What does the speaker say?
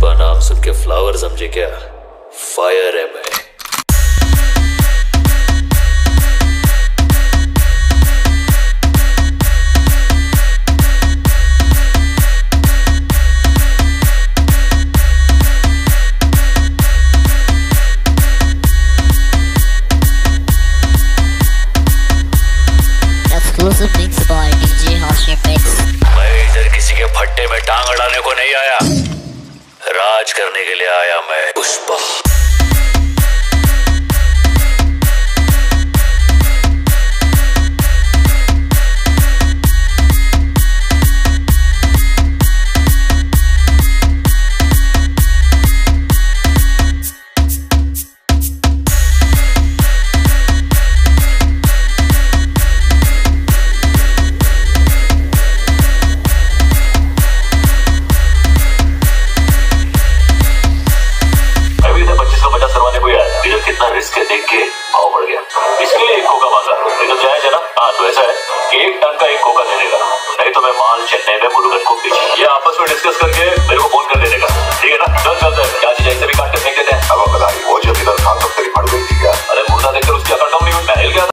पुष्पा नाम सुन के फ्लावर समझे क्या? फायर है मैं Exclusive mix by DJ Hashim Mix. मैं इधर किसी के फट्टे में टांग अड़ाने को नहीं आया। राज करने के लिए आया मैं पुष्पा। देख के भाव बढ़ गया। इसके लिए एक खोका बाज़ार लेकिन जाए है ना हाँ तो ऐसा है कि एक टन का एक खोखा दे देगा। नहीं तो मैं माल चेन्नई